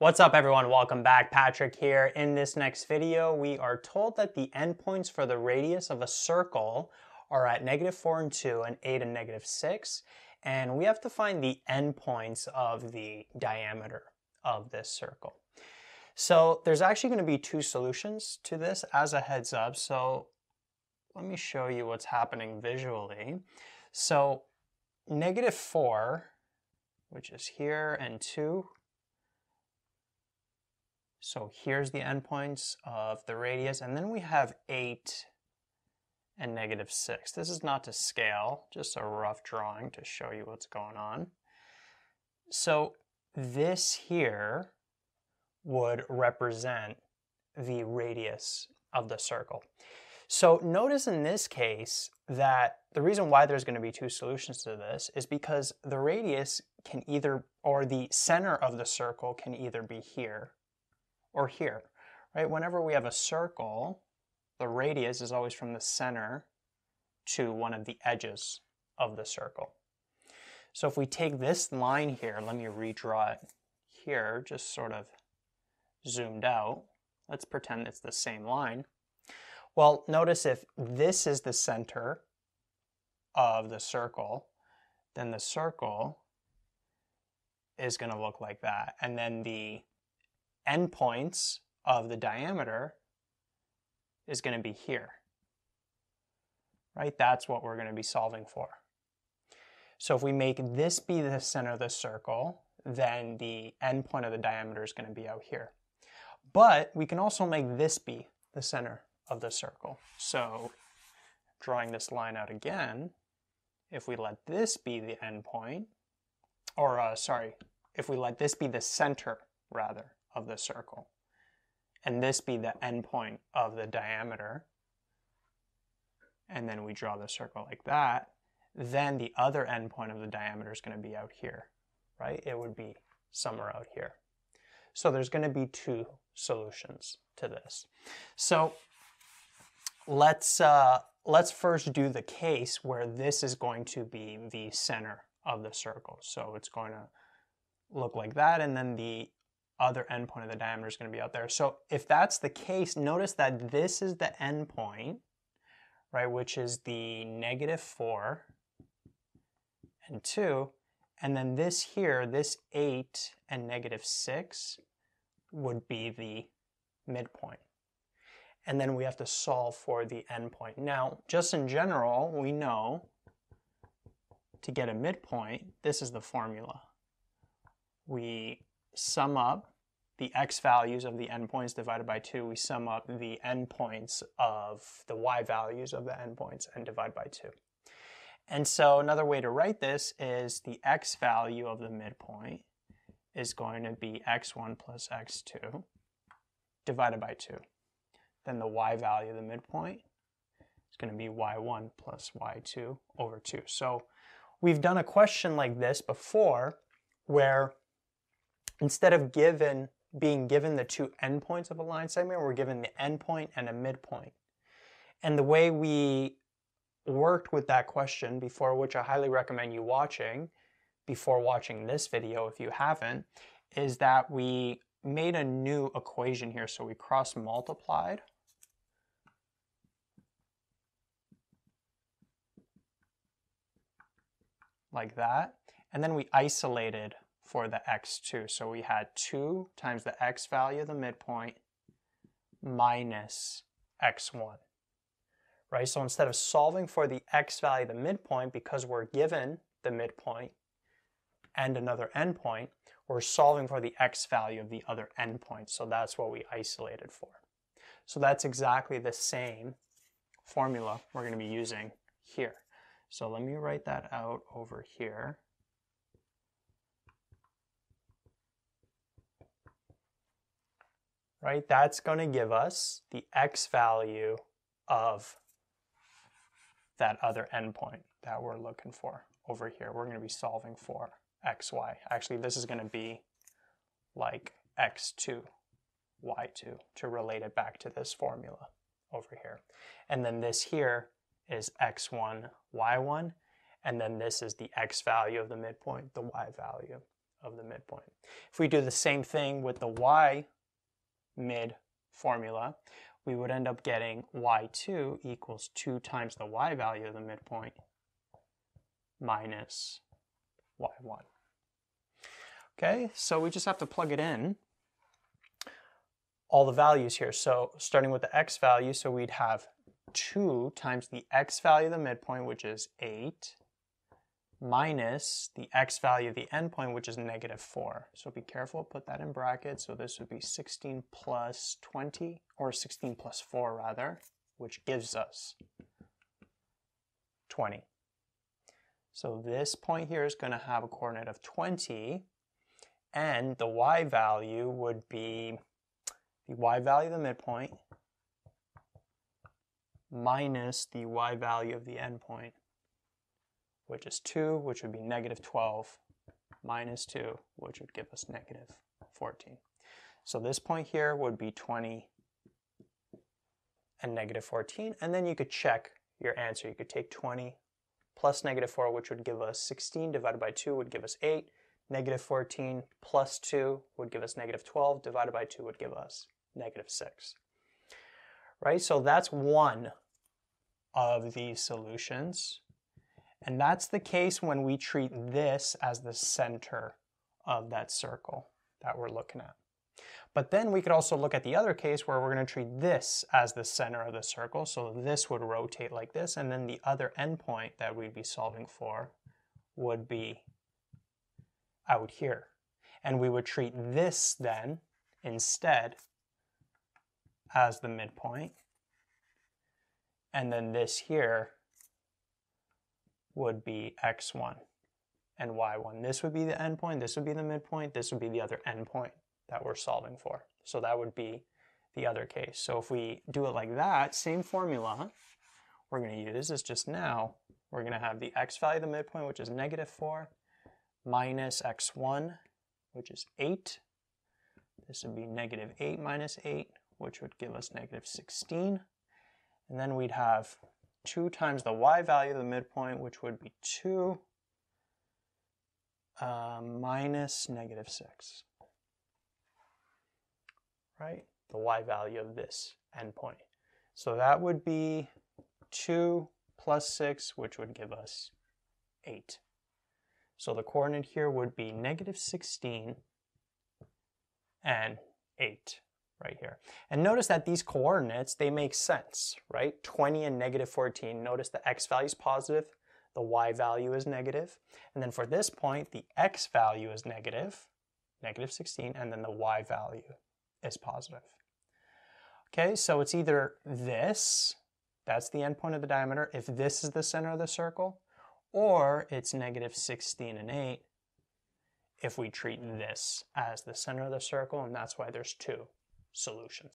What's up everyone, welcome back. Patrick here. In this next video, we are told that the endpoints for the radius of a circle are at negative 4 and 2 and 8 and negative 6. And we have to find the endpoints of the diameter of this circle. So there's actually going to be two solutions to this as a heads up. So let me show you what's happening visually. So negative 4, which is here, and 2 so here's the endpoints of the radius, and then we have 8 and negative 6. This is not to scale, just a rough drawing to show you what's going on. So this here would represent the radius of the circle. So notice in this case that the reason why there's going to be two solutions to this is because the radius can either, or the center of the circle can either be here or here, right? Whenever we have a circle, the radius is always from the center to one of the edges of the circle. So if we take this line here, let me redraw it here, just sort of zoomed out. Let's pretend it's the same line. Well, notice if this is the center of the circle, then the circle is going to look like that. And then the endpoints of the diameter is going to be here. Right? That's what we're going to be solving for. So if we make this be the center of the circle, then the endpoint of the diameter is going to be out here. But we can also make this be the center of the circle. So drawing this line out again, if we let this be the endpoint, or uh, sorry, if we let this be the center rather of the circle, and this be the endpoint of the diameter, and then we draw the circle like that, then the other endpoint of the diameter is going to be out here, right? It would be somewhere out here. So there's going to be two solutions to this. So let's uh, let's first do the case where this is going to be the center of the circle. So it's going to look like that, and then the other endpoint of the diameter is going to be out there. So if that's the case, notice that this is the endpoint, right, which is the negative 4 and 2. And then this here, this 8 and negative 6 would be the midpoint. And then we have to solve for the endpoint. Now, just in general, we know to get a midpoint, this is the formula. We sum up the x values of the endpoints divided by 2, we sum up the endpoints of the y values of the endpoints and divide by 2. And so another way to write this is the x value of the midpoint is going to be x1 plus x2 divided by 2. Then the y value of the midpoint is going to be y1 plus y2 over 2. So we've done a question like this before where instead of given being given the two endpoints of a line segment, we're given the endpoint and a midpoint. And the way we worked with that question before, which I highly recommend you watching before watching this video if you haven't, is that we made a new equation here. So we cross multiplied like that. And then we isolated for the x2. So we had 2 times the x value of the midpoint minus x1. Right? So instead of solving for the x value of the midpoint, because we're given the midpoint and another endpoint, we're solving for the x value of the other endpoint. So that's what we isolated for. So that's exactly the same formula we're going to be using here. So let me write that out over here. Right? That's going to give us the x value of that other endpoint that we're looking for over here. We're going to be solving for xy. Actually, this is going to be like x2, y2 to relate it back to this formula over here. And then this here is x1, y1, and then this is the x value of the midpoint, the y value of the midpoint. If we do the same thing with the y mid formula, we would end up getting y2 equals 2 times the y value of the midpoint minus y1. Okay, so we just have to plug it in all the values here. So starting with the x value, so we'd have 2 times the x value of the midpoint, which is 8, minus the x value of the endpoint, which is negative 4. So be careful, put that in brackets. So this would be 16 plus 20, or 16 plus 4 rather, which gives us 20. So this point here is going to have a coordinate of 20, and the y value would be the y value of the midpoint minus the y value of the endpoint, which is 2, which would be negative 12, minus 2, which would give us negative 14. So this point here would be 20 and negative 14, and then you could check your answer. You could take 20 plus negative 4, which would give us 16, divided by 2 would give us 8. Negative 14 plus 2 would give us negative 12, divided by 2 would give us negative 6. Right, so that's one of these solutions. And that's the case when we treat this as the center of that circle that we're looking at. But then we could also look at the other case where we're going to treat this as the center of the circle. So this would rotate like this, and then the other endpoint that we'd be solving for would be out here. And we would treat this then instead as the midpoint. And then this here would be x1 and y1. This would be the endpoint, this would be the midpoint, this would be the other endpoint that we're solving for. So that would be the other case. So if we do it like that, same formula we're going to use is just now we're going to have the x value of the midpoint, which is negative 4, minus x1, which is 8. This would be negative 8 minus 8, which would give us negative 16. And then we'd have 2 times the y value of the midpoint, which would be 2 uh, minus negative 6. Right? The y value of this endpoint. So that would be 2 plus 6, which would give us 8. So the coordinate here would be negative 16 and 8 right here. And notice that these coordinates, they make sense, right? 20 and negative 14. Notice the x value is positive, the y value is negative. And then for this point, the x value is negative, negative 16, and then the y value is positive. Okay, so it's either this, that's the endpoint of the diameter, if this is the center of the circle, or it's negative 16 and 8 if we treat this as the center of the circle, and that's why there's two solutions.